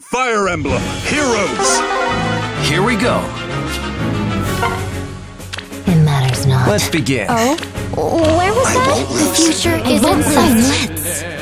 Fire Emblem Heroes! Here we go. It matters not. Let's begin. Oh? Where was that? the future is won't inside. Let's.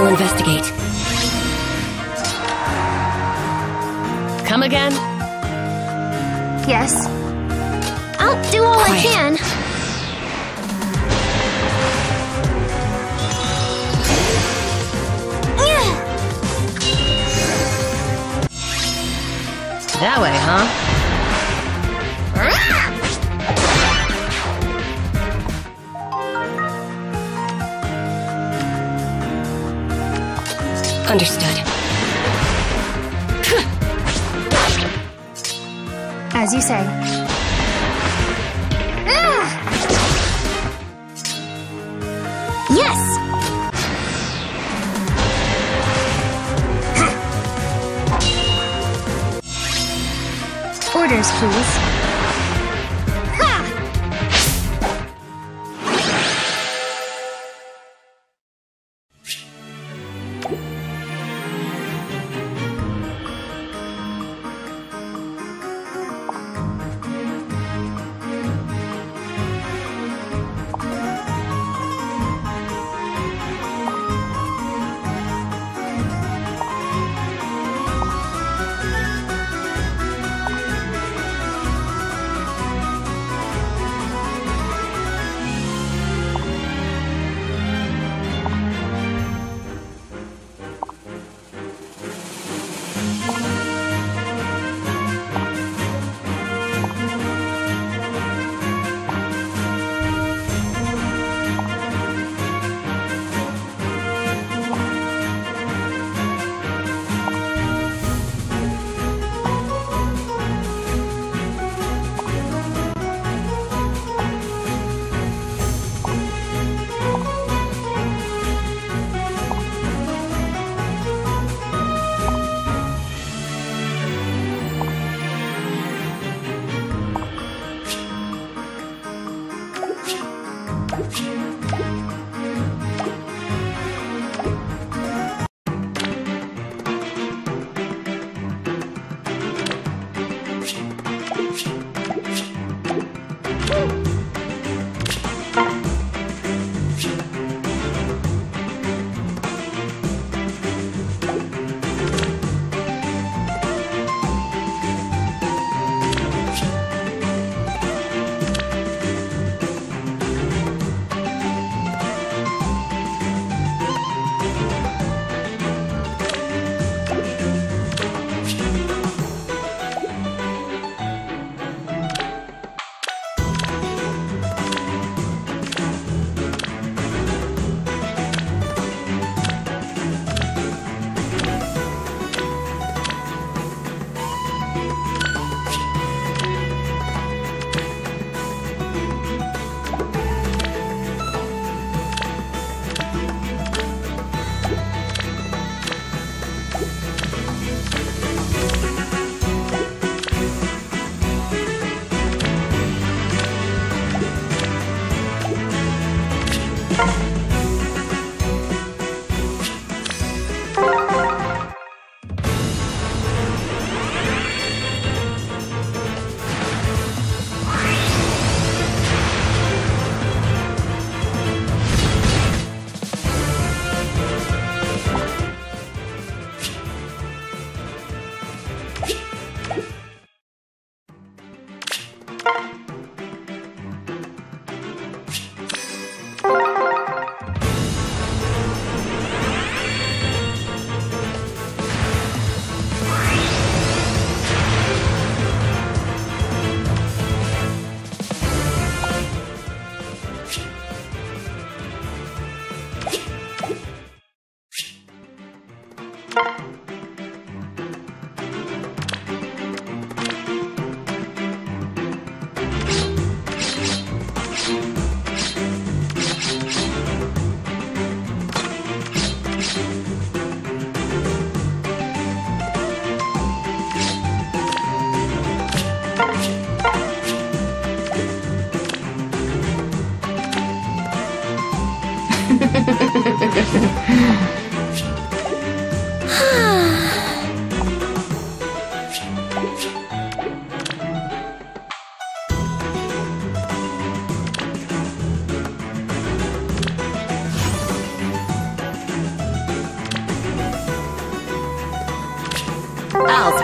Will investigate. Come again? Yes. I'll do all I can. That way, huh?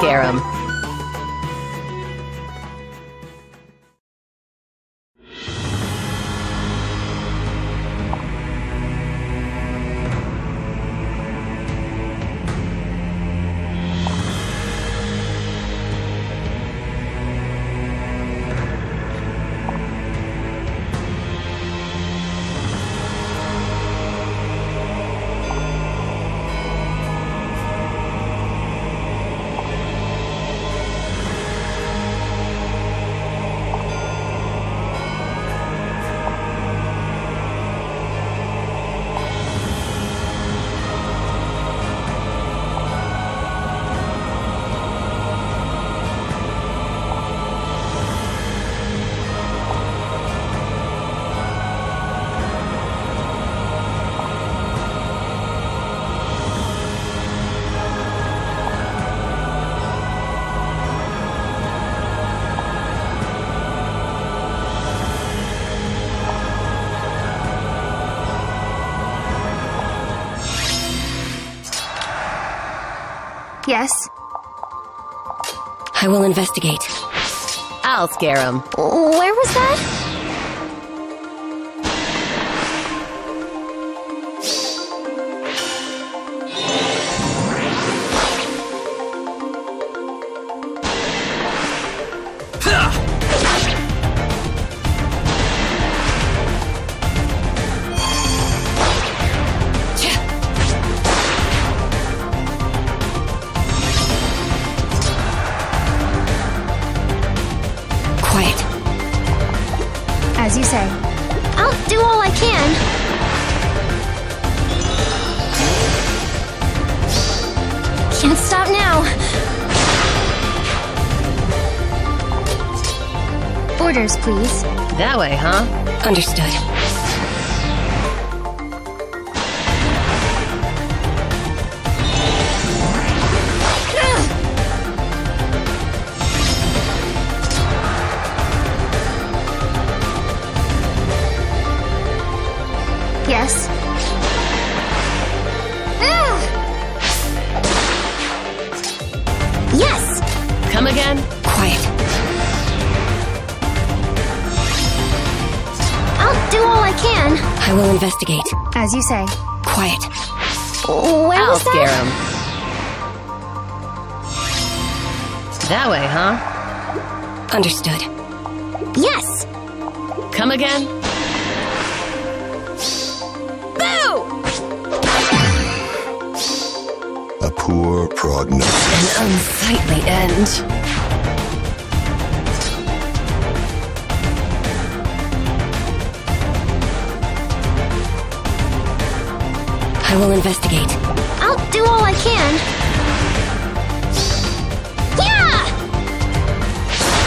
Scare him. Yes. I will investigate. I'll scare him. Where was that? As you say. I'll do all I can. Can't stop now. Orders, please. That way, huh? Understood. Investigate. As you say. Quiet. Where I'll was scare that? him. That way, huh? Understood. Yes! Come again? Boo! A poor prognosis. An unsightly end. I will investigate. I'll do all I can. Yeah!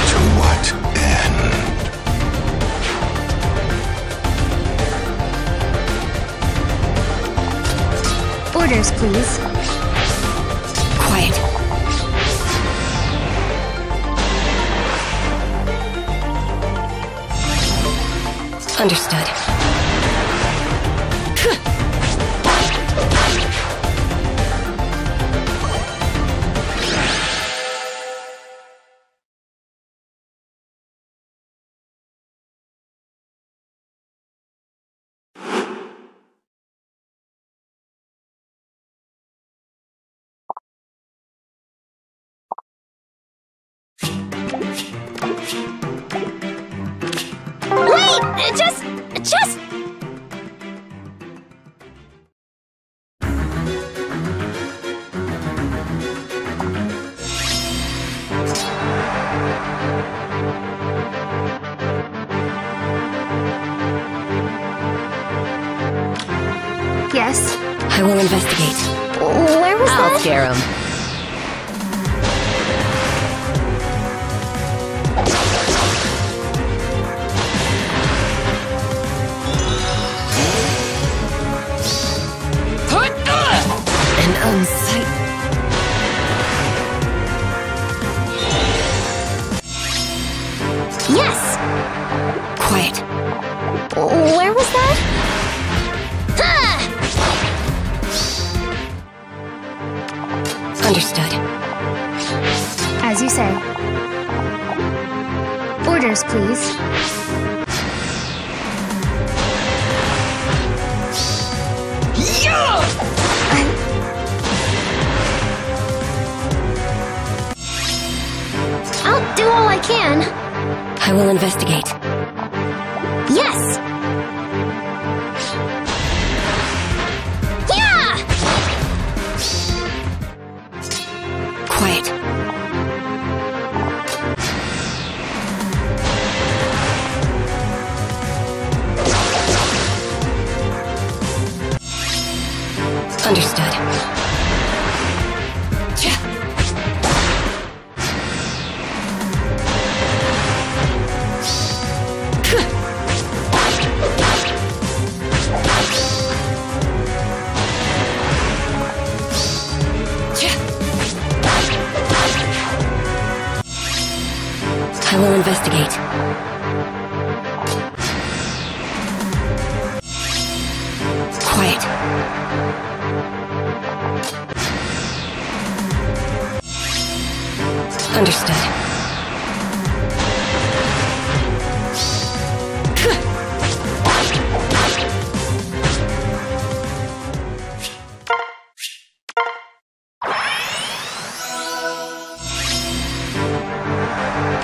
To what end? Orders, please. Quiet. Understood. Just.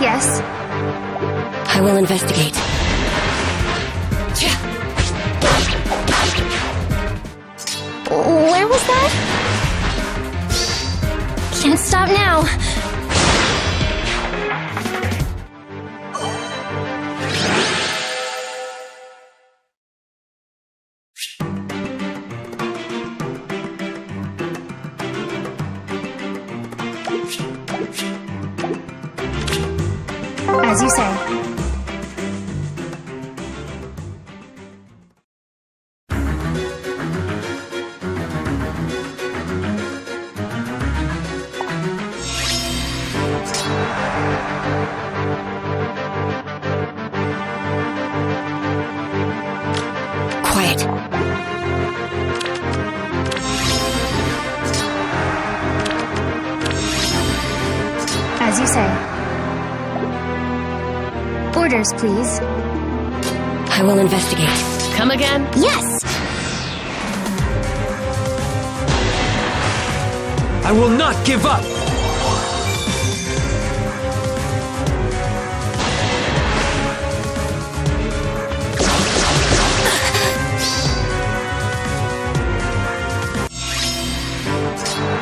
Yes. I will investigate. Where was that? Can't stop now. Orders, please. I will investigate. Come again? Yes! I will not give up!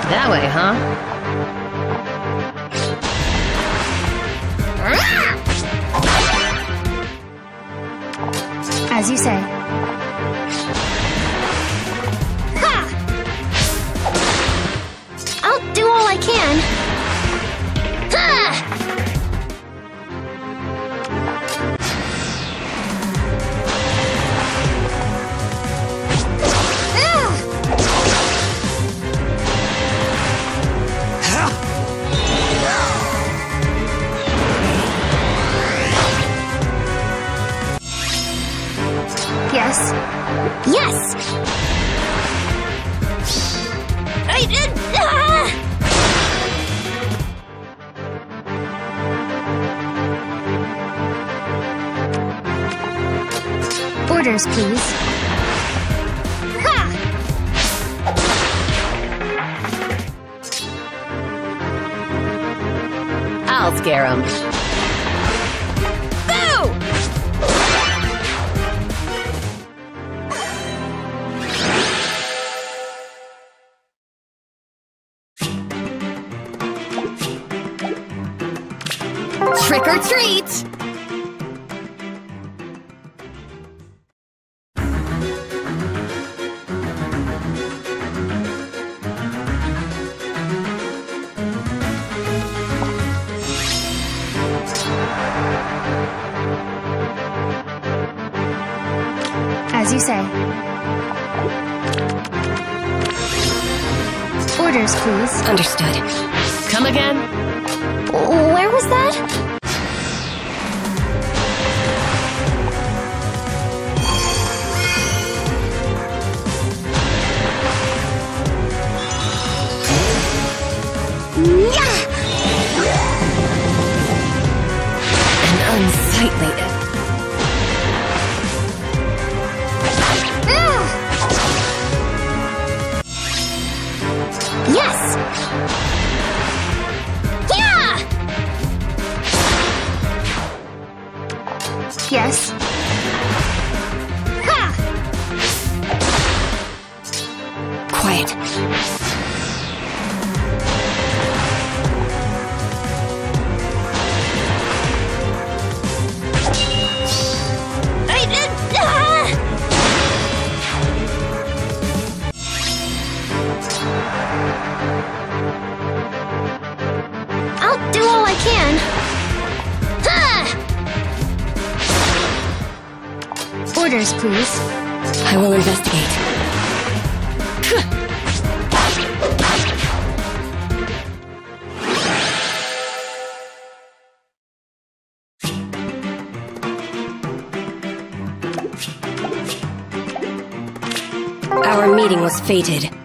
That way, huh? Please. Understood. Come again? Where was that? Yes. Fated.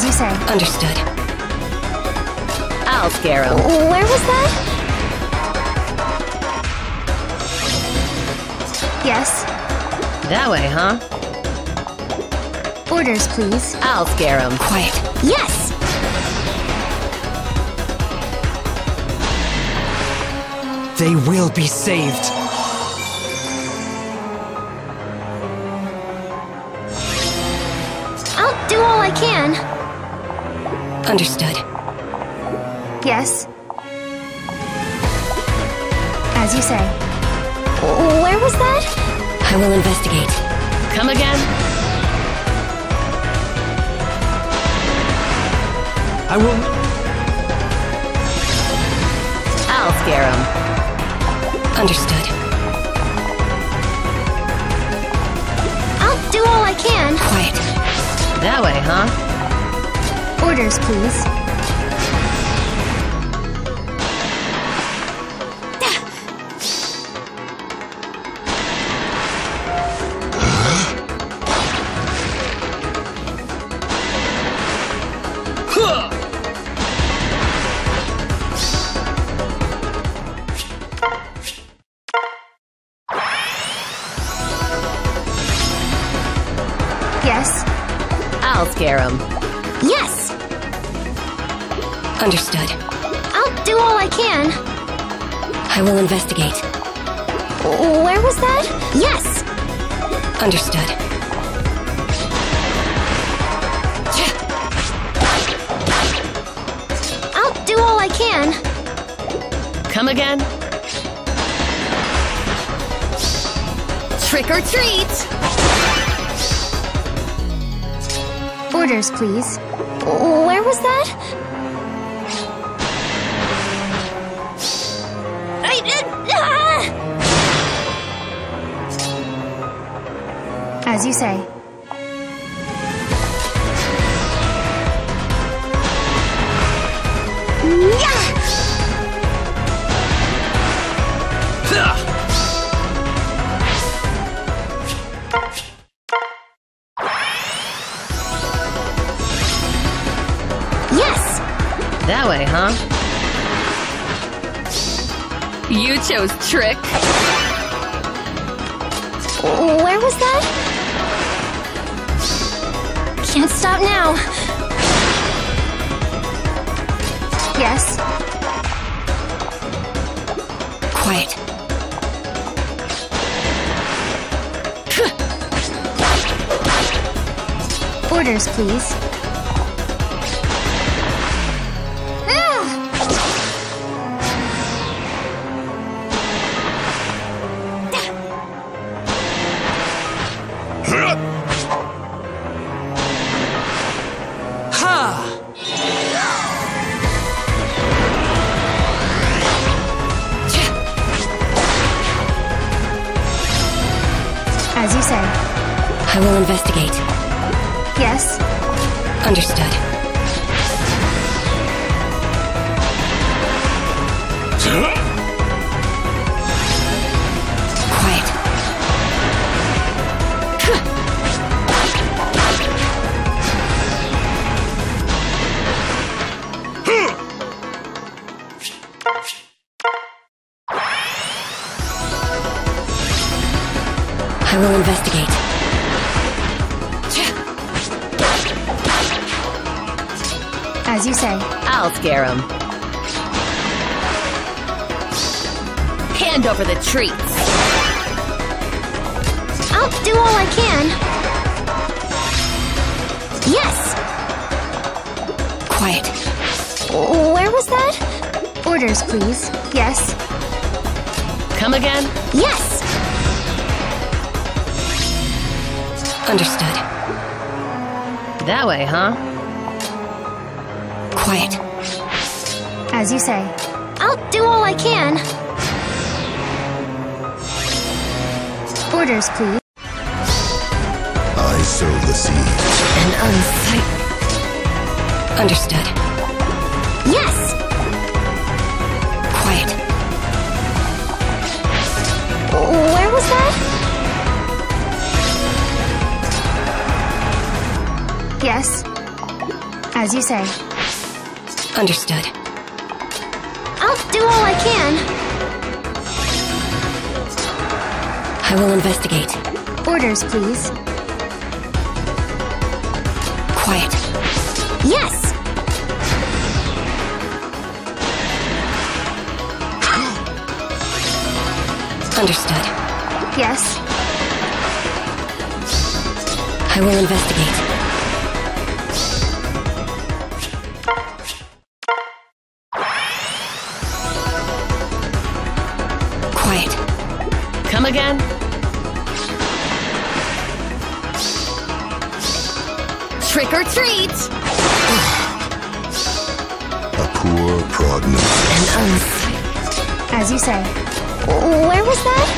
As you say. Understood. I'll scare him. Where was that? Yes. That way, huh? Orders, please. I'll scare him. Quiet. Yes! They will be saved. Understood. Yes. As you say. Where was that? I will investigate. Come again? I will. I'll scare him. Understood. I'll do all I can. Quiet. That way, huh? Orders, please. Come again? Trick or treat! Orders, please. Where was that? Did. Ah! As you say. Was that? Can't stop now. Yes. Quiet. Orders, please. Over the treats. I'll do all I can. Yes. Quiet. Where was that? Orders, please. Yes. Come again? Yes. Understood. That way, huh? Quiet. As you say. I'll do all I can. Orders, please. I sow the seed. An unsight. Understood. Yes. Quiet. Where was that? Yes. As you say. Understood. I'll do all I can. I will investigate. Orders, please. Quiet. Yes. Understood. Yes. I will investigate. Quiet. Come again? Trick or treat! A poor prognosis. An unsight. As you say. Where was that?